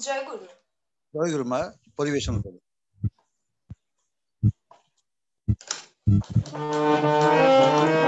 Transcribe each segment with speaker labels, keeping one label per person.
Speaker 1: জয়গুরু জয়গুরু মা পরিবেশন
Speaker 2: করবে Thank you.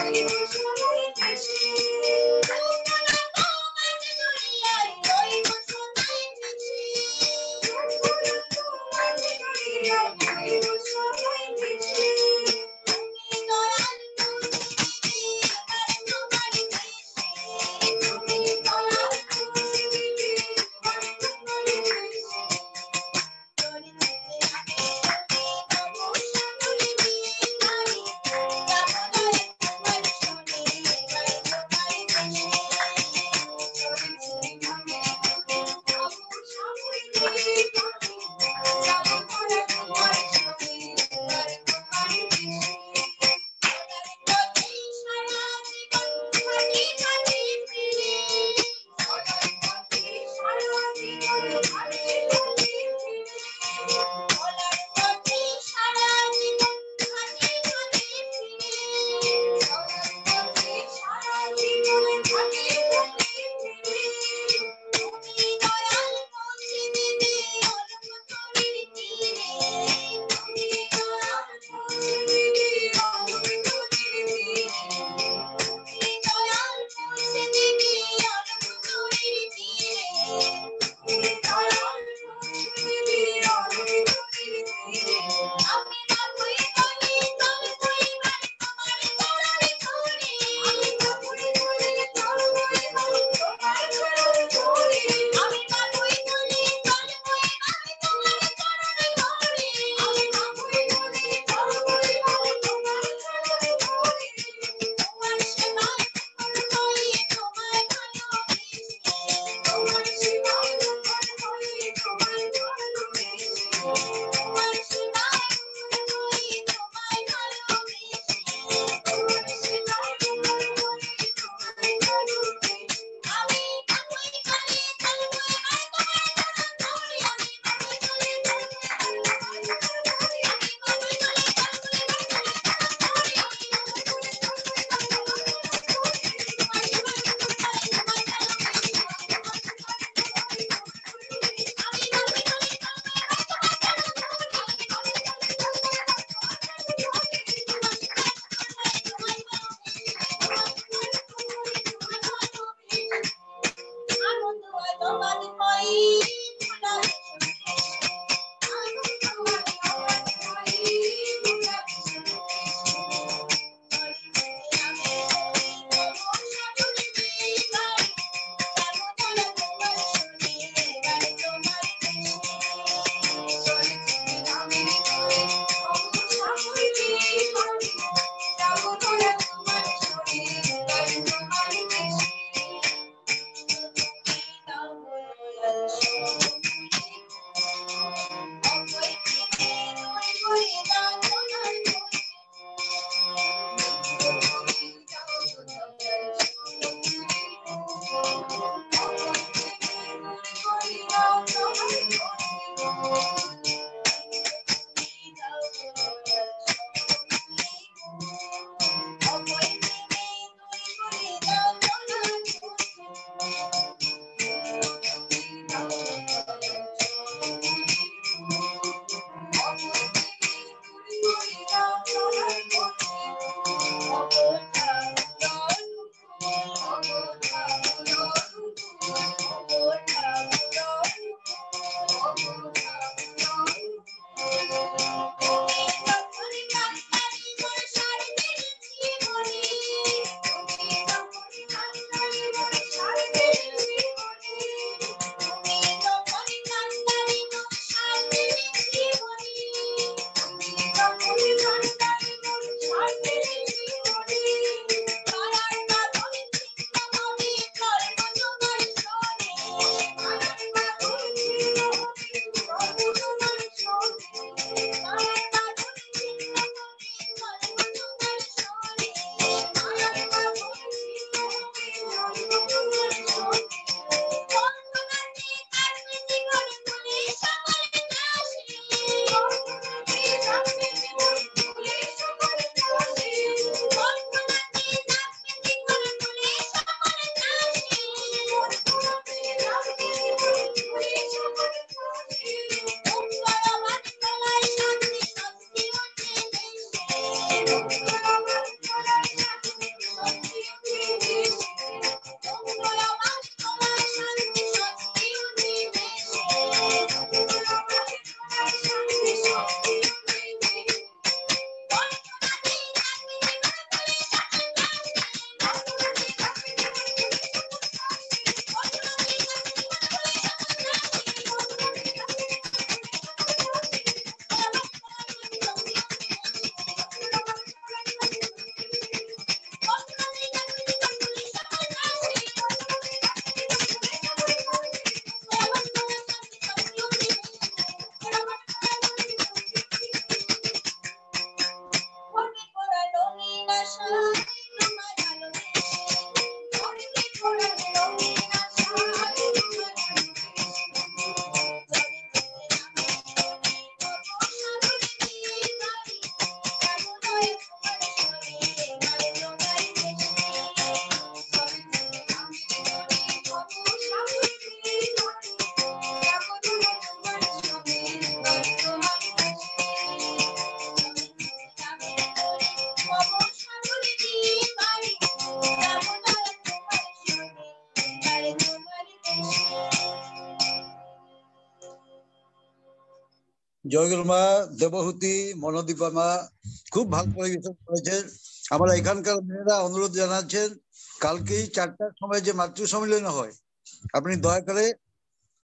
Speaker 2: Thank you.
Speaker 1: জয়গুরু মা দেবহূতি মনদীপা মা খুব ভালো পরিবেশন করেছেন। আমার এখানকার মেয়েরা অনুরোধ জানাচ্ছেন কালকেই চারটার সময় যে মাতৃ সম্মিলন হয় আপনি দয়া করে